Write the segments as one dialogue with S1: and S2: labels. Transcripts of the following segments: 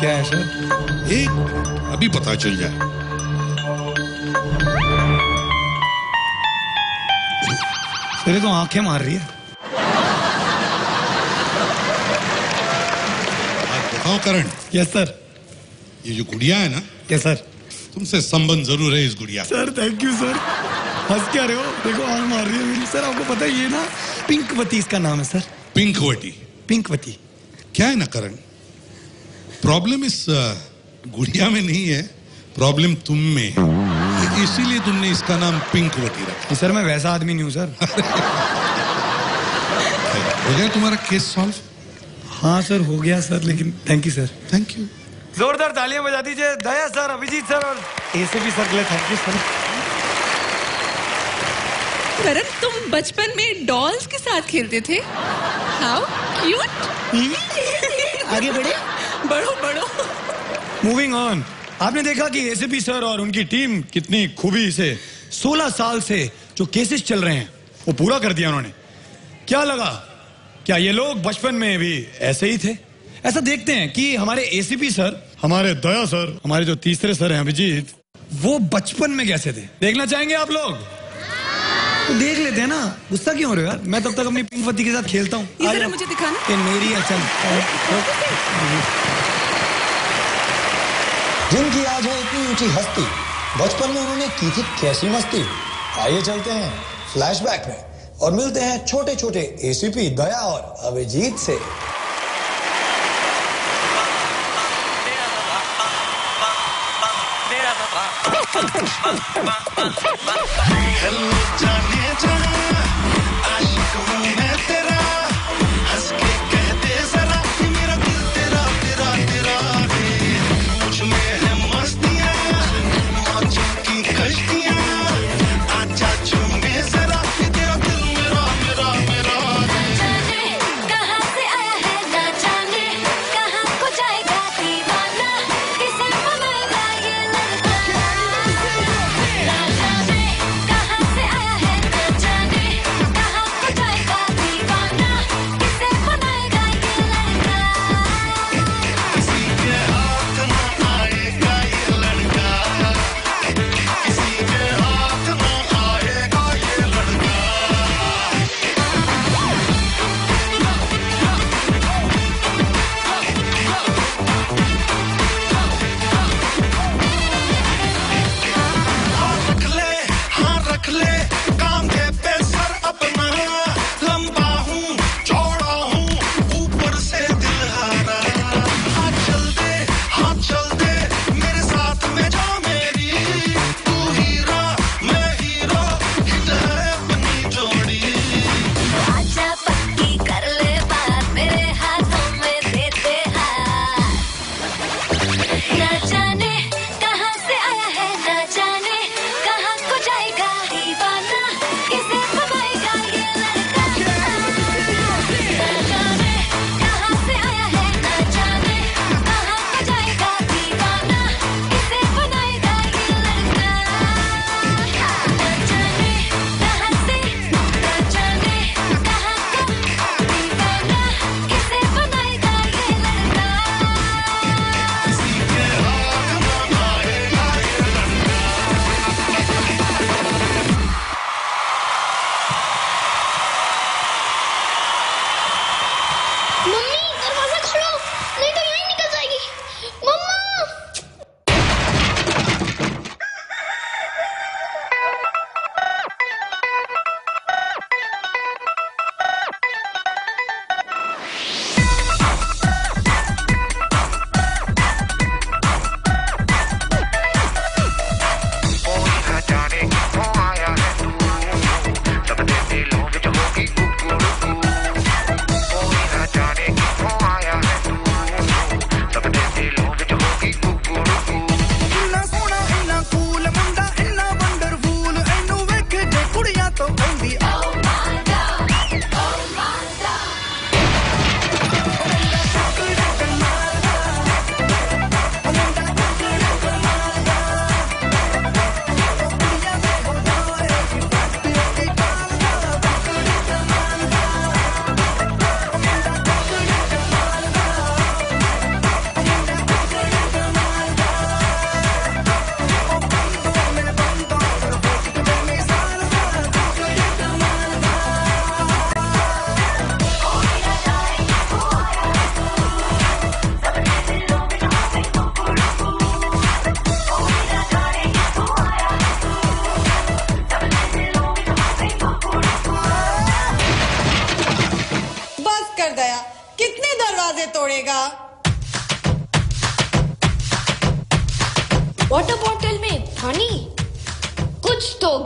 S1: क्या है सर?
S2: एक अभी पता चल जाए।
S1: सर तो आँखें मार रही है।
S2: बताओ करण।
S1: यस सर
S2: ये जो गुड़िया है ना
S1: यस सर
S2: तुमसे संबंध ज़रूर है इस गुड़िया
S1: सर थैंक यू सर हंस क्या रहे हो? देखो आँख मार रही है मेरी। सर आपको पता है ये ना पिंकवती इसका नाम है सर
S2: पिंकवटी
S1: पिंकवती।
S2: क्या है ना करण? प्रॉब्लम इस गुड़िया में नहीं है प्रॉब्लम तुम में इसीलिए तुमने इसका नाम पिंकवटी रखा
S1: सर मैं वैसा आदमी नहीं हूँ सर।
S2: हो गया तुम्हारा केस सॉल्व
S1: हाँ सर हो गया सर लेकिन thank you sir.
S2: Thank you
S1: जोरदार तालियाँ बजा दीजिए दया सर अभिजीत सर और एसीपी सर के लिए थैंक यू सर।
S3: करण तुम बचपन में डॉल्स के साथ खेलते थे? हाउ क्यूट
S1: आगे बढ़े।
S3: बढ़ो बढ़ो।
S1: मूविंग ऑन आपने देखा कि एसीपी सर और उनकी टीम कितनी खूबी से 16 साल से जो केसेस चल रहे हैं वो पूरा कर दिया उन्होंने। क्या लगा? क्या ये लोग बचपन में भी ऐसे ही थे? ऐसा देखते हैं कि हमारे एसीपी सर हमारे दया सर हमारे जो तीसरे सर हैं अभिजीत वो बचपन में कैसे थे? देखना चाहेंगे आप लोग? तो देख लेते हैं ना। गुस्सा क्यों हो रहे हो यार? मैं तब तक अपनी पिंकवती के साथ खेलता हूँ।
S3: मुझे दिखाना।
S1: मेरी चल।
S4: जिनकी आज है इतनी ऊँची हस्ती बचपन में उन्होंने की थी कैसी मस्ती आइए चलते हैं फ्लैशबैक में और मिलते हैं छोटे छोटे एसीपी दया और अभिजीत से
S5: जाने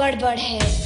S6: गड़बड़ है।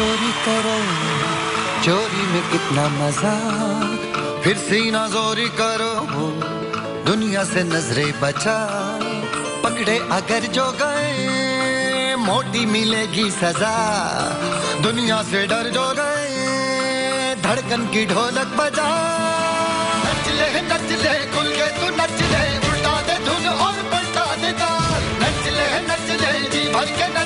S7: चोरी करो। चोरी में कितना मज़ा। फिर सीना जोरी करो। दुनिया से नजरे बचा पकड़े अगर जो गए, मोटी मिलेगी सजा। दुनिया से डर जो गए, धड़कन की ढोलक बजा नच ले नच ले के तू नच ले, उल्टा दे धुन और पलटा दे नच ले नच ले, जी भर के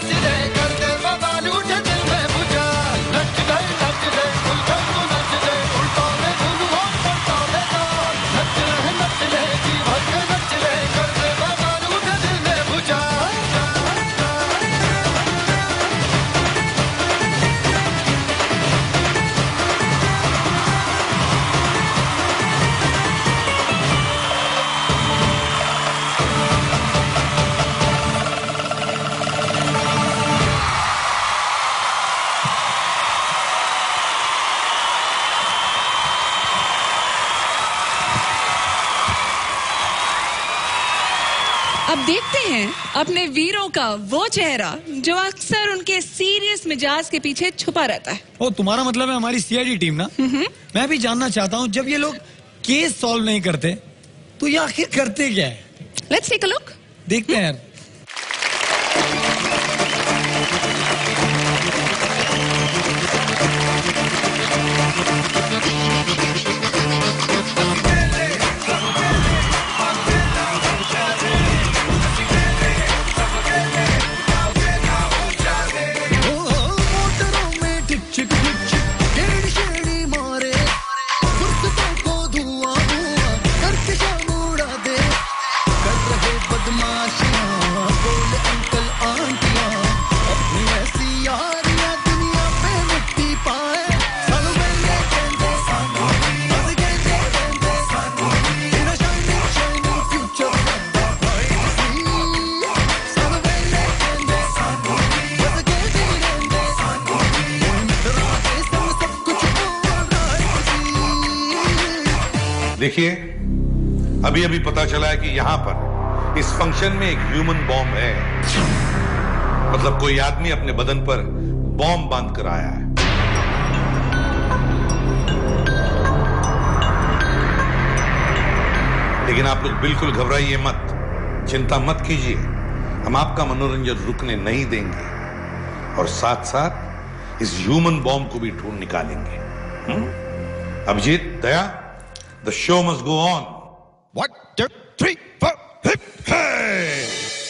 S3: देखते हैं अपने वीरों का वो चेहरा जो अक्सर उनके सीरियस मिजाज के पीछे छुपा रहता है।
S8: ओ तुम्हारा मतलब है हमारी सीआईडी टीम ना? मैं भी जानना चाहता हूँ जब ये लोग केस सॉल्व नहीं करते तो ये आखिर करते क्या है?
S3: लेट्स टेक अ लुक
S8: देखते हैं।
S2: देखिए अभी अभी पता चला है कि यहाँ पर इस फ़ंक्शन में एक ह्यूमन बॉम्ब है। मतलब कोई आदमी अपने बदन पर बॉम्ब बाँध कर आया है। लेकिन आप लोग बिल्कुल घबराइए मत। चिंता मत कीजिए। हम आपका मनोरंजन रुकने नहीं देंगे। और साथ साथ इस ह्यूमन बॉम्ब को भी ढूंढ निकालेंगे। हम्म? अभिजीत, दया? The show must go on.
S7: One, two, three, four, hip, hey!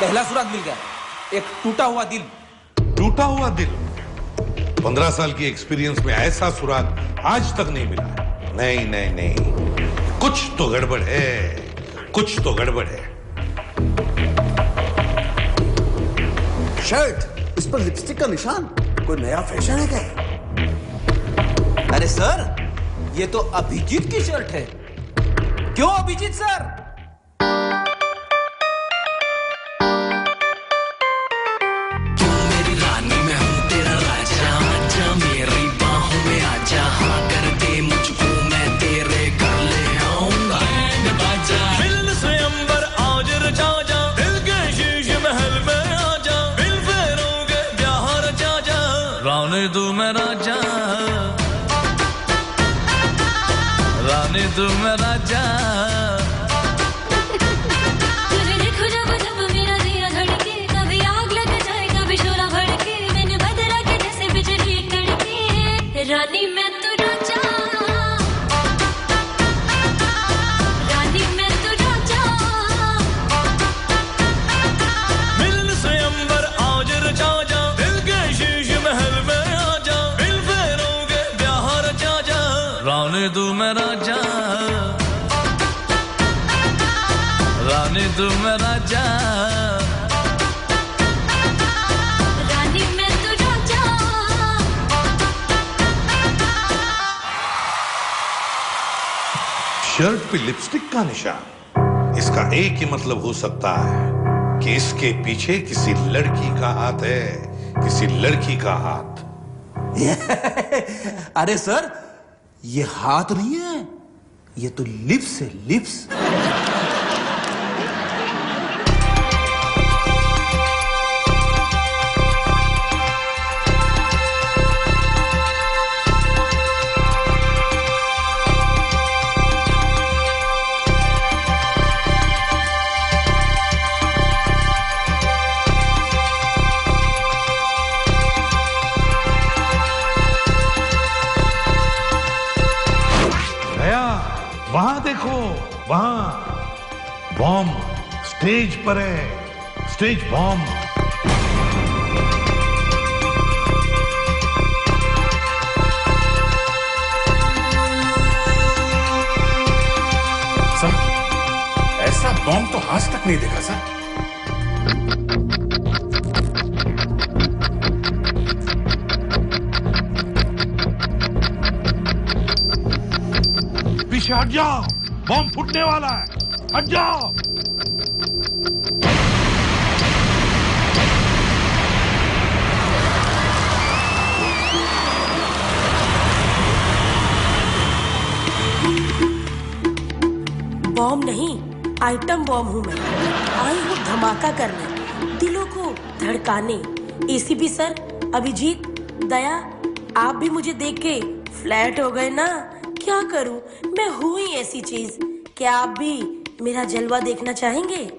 S9: पहला सुराग मिल गया। एक टूटा हुआ दिल।
S2: टूटा हुआ दिल। पंद्रह साल की एक्सपीरियंस में ऐसा सुराग आज तक नहीं मिला नहीं नहीं नहीं। कुछ तो गड़बड़ है। कुछ तो गड़बड़ है।
S10: शर्ट इस पर लिपस्टिक का निशान। कोई नया फ़ैशन है क्या?
S9: अरे सर ये तो अभिजीत की शर्ट है। क्यों अभिजीत सर?
S11: रानी
S5: तू मैं राजा रानी तू
S12: मेरा राजा रानी तू
S5: मैं राजा रानी तू मैं राजा
S12: रानी मैं तू राजा।
S2: शर्ट पे लिपस्टिक का निशान। इसका एक ही मतलब हो सकता है कि इसके पीछे किसी लड़की का हाथ है किसी लड़की का हाथ।
S9: अरे सर ये हाथ नहीं है ये तो लिप्स है लिप्स।
S2: पर है। स्टेज बॉम्ब
S13: सर, ऐसा बॉम्ब तो आज तक नहीं देखा, सर।
S2: पीछे हट जाओ बॉम्ब फूटने वाला है। हट जाओ।
S14: आइटम बॉम्ब हूँ मैं। आई हूँ धमाका करने। दिलों को धड़काने। एसीपी सर, अभिजीत, दया, आप भी मुझे देख के फ्लैट हो गए ना? क्या करूँ? मैं हूँ ही ऐसी चीज़। क्या आप भी मेरा जलवा देखना चाहेंगे?